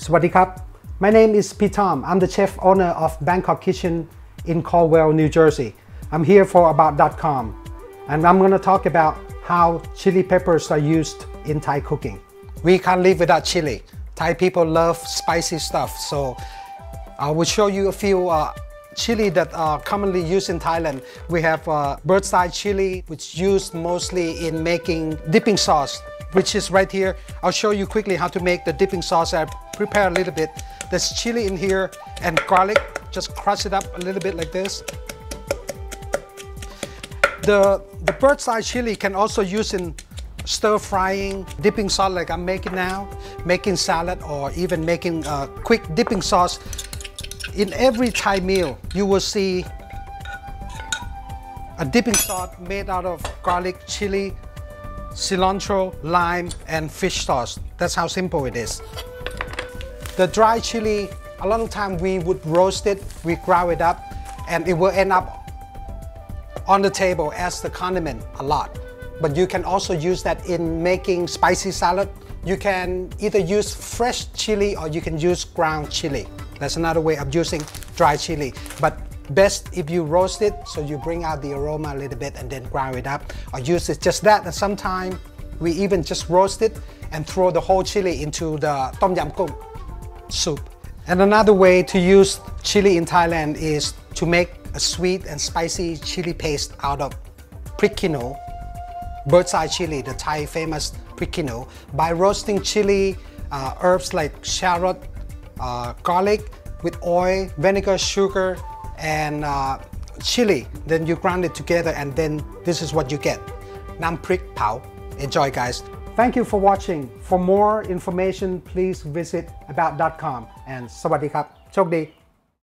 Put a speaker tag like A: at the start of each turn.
A: Swadikap. My name is Tom. I'm the chef owner of Bangkok Kitchen in Caldwell, New Jersey. I'm here for About.com and I'm going to talk about how chili peppers are used in Thai cooking. We can't live without chili. Thai people love spicy stuff, so I will show you a few uh, chili that are commonly used in Thailand. We have uh, bird's eye chili, which is used mostly in making dipping sauce, which is right here. I'll show you quickly how to make the dipping sauce. Prepare a little bit. There's chili in here and garlic. Just crush it up a little bit like this. The, the bird's eye chili can also use in stir frying, dipping sauce like I'm making now, making salad or even making a quick dipping sauce. In every Thai meal, you will see a dipping sauce made out of garlic, chili, cilantro, lime, and fish sauce. That's how simple it is. The dry chili, a lot of time we would roast it, we ground it up, and it will end up on the table as the condiment a lot. But you can also use that in making spicy salad. You can either use fresh chili or you can use ground chili. That's another way of using dry chili. But best if you roast it so you bring out the aroma a little bit and then grind it up or use it just that and sometimes we even just roast it and throw the whole chili into the tom yam goong soup. And another way to use chili in Thailand is to make a sweet and spicy chili paste out of prik kee noo, bird's eye chili, the Thai famous prik kee noo, by roasting chili, uh, herbs like shallot, uh, garlic with oil, vinegar, sugar, and uh, chili. Then you grind it together and then this is what you get. Nam prik pao. Enjoy guys. Thank you for watching. For more information, please visit about.com and สวัสดีครับโชคดี